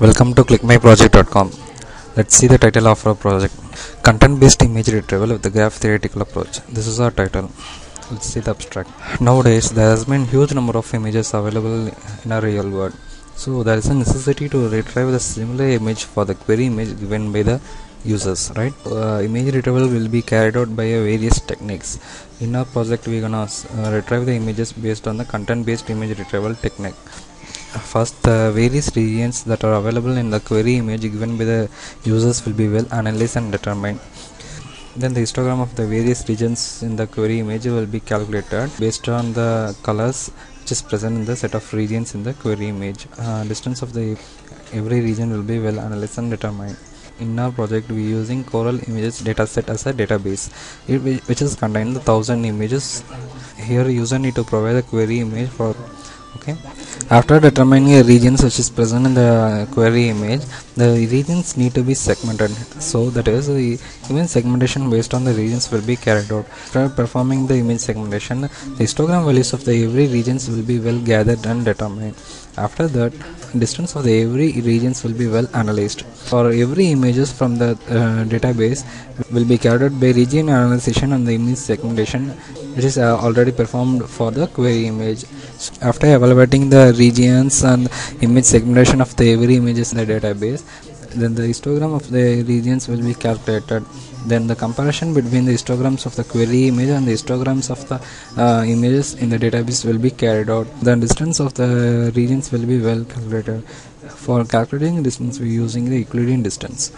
Welcome to clickmyproject.com. Let's see the title of our project. Content based image retrieval with the graph theoretical approach. This is our title. Let's see the abstract. Nowadays, there has been huge number of images available in a real world. So there is a necessity to retrieve the similar image for the query image given by the users, right? Uh, image retrieval will be carried out by various techniques. In our project, we're gonna uh, retrieve the images based on the content based image retrieval technique first the various regions that are available in the query image given by the users will be well analyzed and determined. Then the histogram of the various regions in the query image will be calculated based on the colors which is present in the set of regions in the query image. Uh, distance of the every region will be well analyzed and determined. In our project we are using Corel images dataset as a database which is contained the thousand images. Here user need to provide the query image for okay after determining a regions which is present in the query image the regions need to be segmented. So that is the image segmentation based on the regions will be carried out. After performing the image segmentation the histogram values of the every regions will be well gathered and determined. After that distance of the every regions will be well analyzed. For every images from the uh, database will be carried out by region analyzation and the image segmentation which is uh, already performed for the query image. So after evaluating the regions and image segmentation of the every images in the database then the histogram of the regions will be calculated then the comparison between the histograms of the query image and the histograms of the uh, images in the database will be carried out. The distance of the regions will be well calculated. For calculating distance we are using the euclidean distance.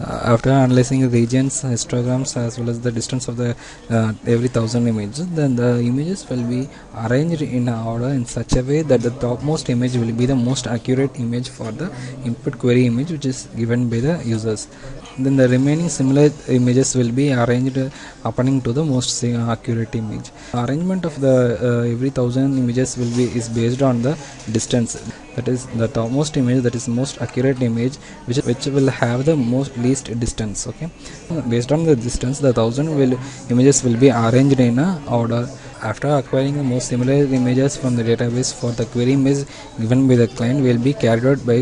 Uh, after analyzing the regions histograms as well as the distance of the uh, every thousand images then the images will be arranged in order in such a way that the topmost image will be the most accurate image for the input query image which is given by the users then the remaining similar images will be arranged according to the most accurate image. Arrangement of the uh, every thousand images will be is based on the distance. That is the topmost image that is most accurate image which which will have the most least distance okay? Based on the distance the thousand will images will be arranged in a order. After acquiring the most similar images from the database for the query image given by the client will be carried out by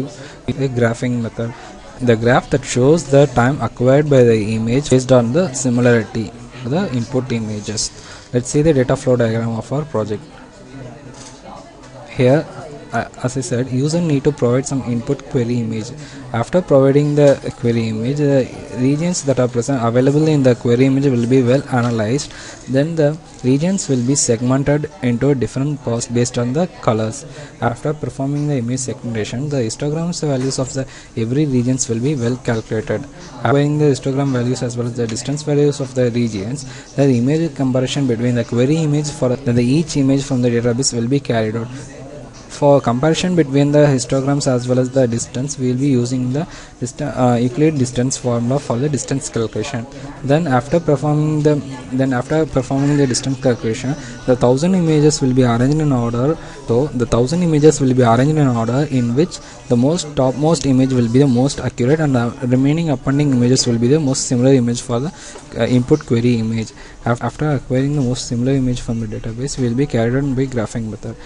a graphing method the graph that shows the time acquired by the image based on the similarity the input images. Let's see the data flow diagram of our project. Here Uh, as I said user need to provide some input query image. After providing the query image the regions that are present available in the query image will be well analyzed. Then the regions will be segmented into different parts based on the colors. After performing the image segmentation the histograms values of the every regions will be well calculated. Applying the histogram values as well as the distance values of the regions the image comparison between the query image for the each image from the database will be carried out for comparison between the histograms as well as the distance we will be using the uh, Euclid distance formula for the distance calculation. Then after performing the then after performing the distance calculation the thousand images will be arranged in order so the thousand images will be arranged in order in which the most topmost image will be the most accurate and the remaining appending images will be the most similar image for the uh, input query image. After acquiring the most similar image from the database will be carried on by graphing method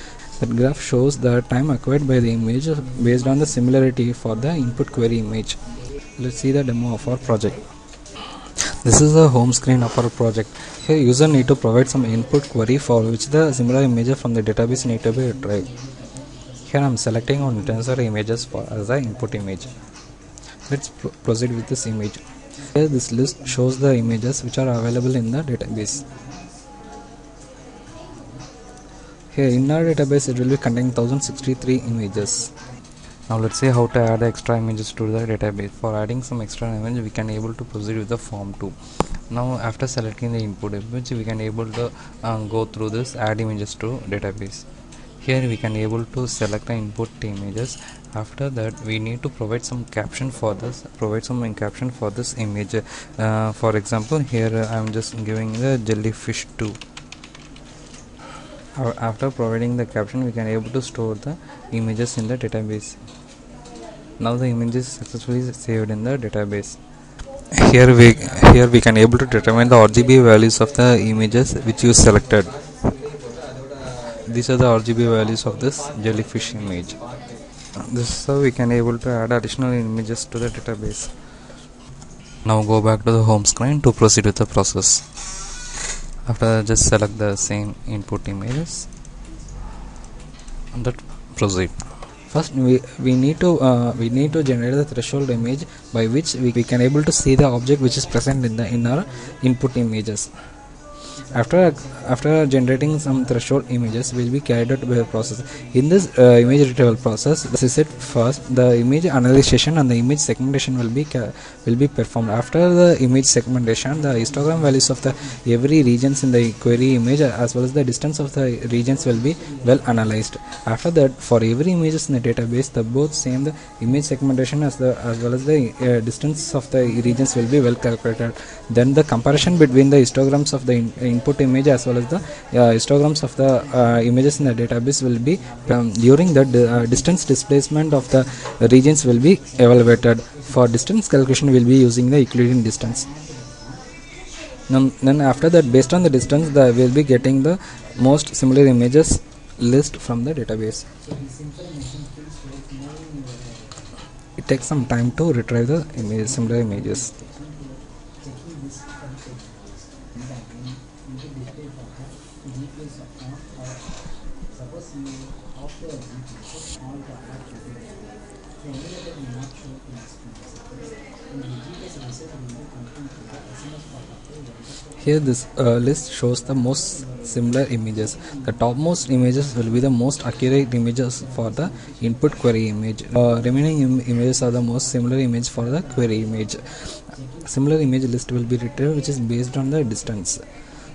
that graph shows the time acquired by the image based on the similarity for the input query image. Let's see the demo of our project. This is the home screen of our project. Here user need to provide some input query for which the similar images from the database need to be retrieved. Here i'm selecting on tensor images for as the input image. Let's pr proceed with this image. Here this list shows the images which are available in the database here in our database it will be containing 1063 images. Now let's see how to add extra images to the database. For adding some extra image we can able to proceed with the form 2 now after selecting the input image we can able to uh, go through this add images to database. Here we can able to select the input images. After that we need to provide some caption for this provide some caption for this image. Uh, for example here uh, i'm just giving the jellyfish 2 after providing the caption we can able to store the images in the database. Now the image is successfully saved in the database. Here we here we can able to determine the rgb values of the images which you selected. These are the rgb values of this jellyfish image. This is how we can able to add additional images to the database. Now go back to the home screen to proceed with the process after just select the same input images. And that proceed. First we, we need to uh, we need to generate the threshold image by which we, we can able to see the object which is present in the in our input images after after generating some threshold images will be carried out by a process. In this uh, image retrieval process this is it first. The image analysis and the image segmentation will be will be performed. After the image segmentation the histogram values of the every regions in the query image as well as the distance of the regions will be well analyzed. After that for every images in the database the both same the image segmentation as the as well as the uh, distance of the regions will be well calculated. Then the comparison between the histograms of the in, input image as well as the uh, histograms of the uh, images in the database will be um, during the uh, distance displacement of the regions will be evaluated. For distance calculation will be using the Euclidean distance. Then, then after that based on the distance the we will be getting the most similar images list from the database. It takes some time to retrieve the image, similar images Here this uh, list shows the most similar images. The topmost images will be the most accurate images for the input query image. Uh, remaining Im images are the most similar image for the query image. Similar image list will be retrieved which is based on the distance.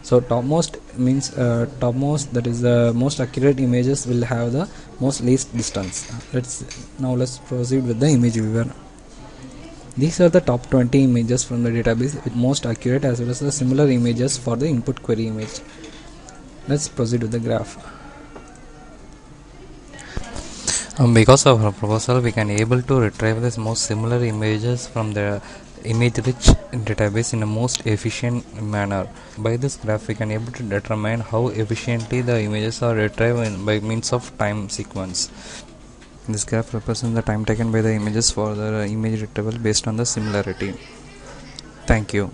So topmost means uh, topmost that is the most accurate images will have the most least distance. Let's now let's proceed with the image viewer. These are the top 20 images from the database with most accurate as well as the similar images for the input query image. Let's proceed with the graph. Um, because of our proposal, we can able to retrieve the most similar images from the image-rich database in a most efficient manner. By this graph, we can able to determine how efficiently the images are retrieved by means of time sequence. This graph represents the time taken by the images for the image retrieval based on the similarity. Thank you.